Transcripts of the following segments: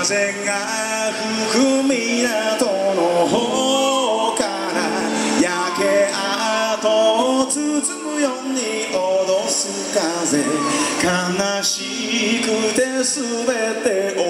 風が吹く港の方から焼け跡を包むように脅す風。悲しくて全てを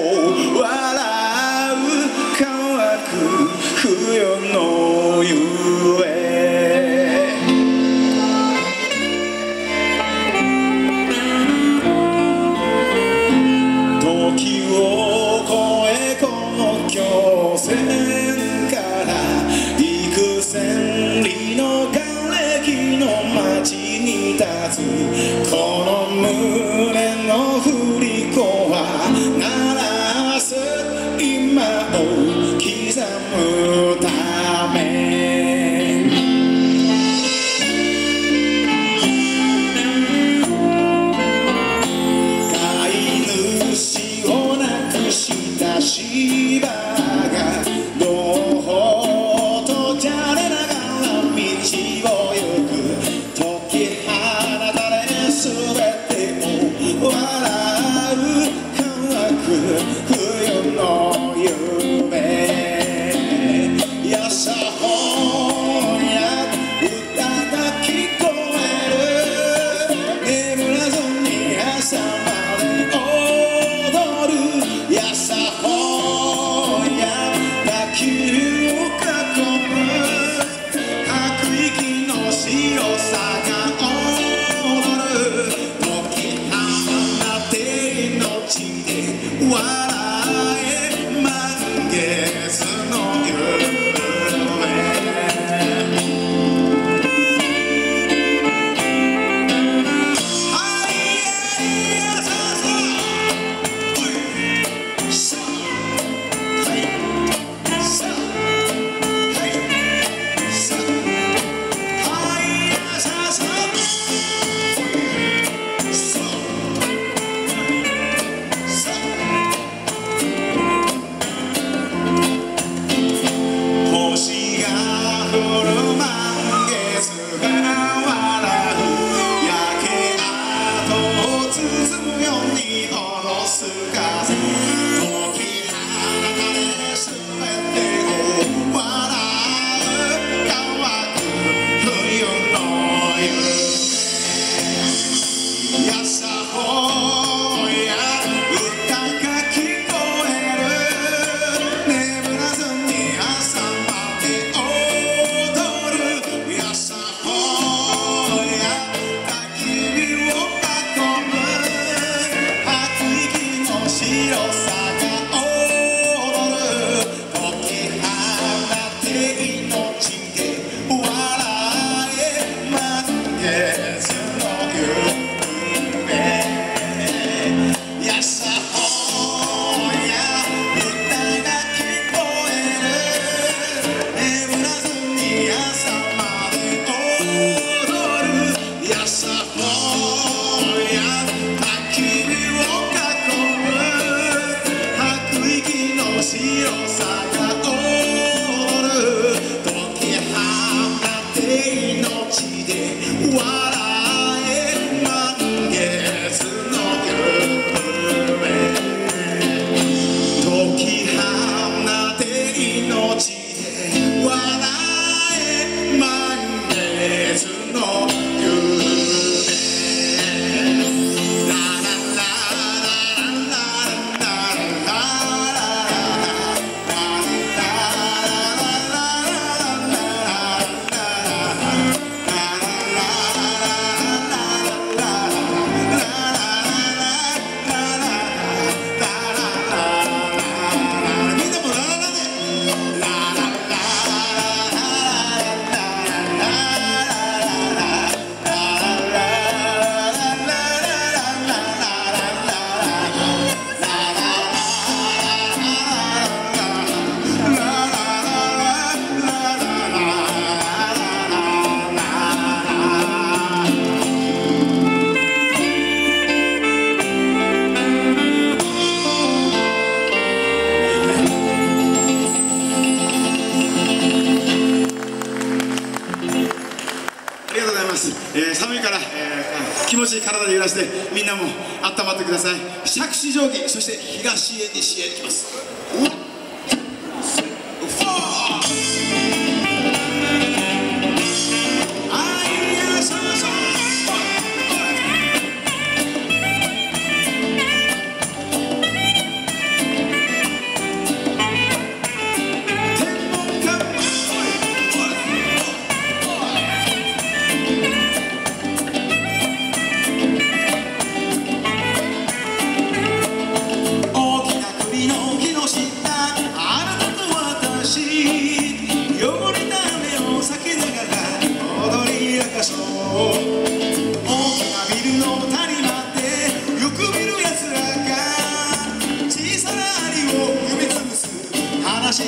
気持ちいい体で揺らしてみんなも温まってください。杓子定規そして東へ西へ行きます。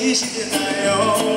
信じてたよ。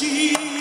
Jesus.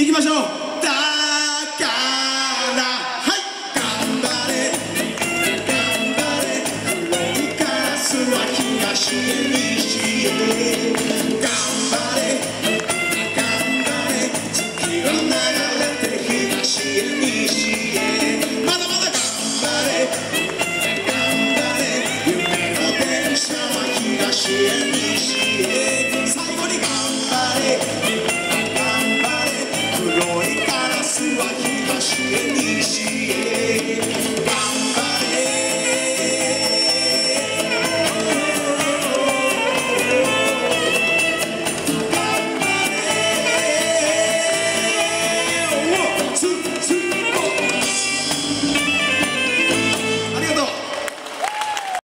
緒に行きましょう。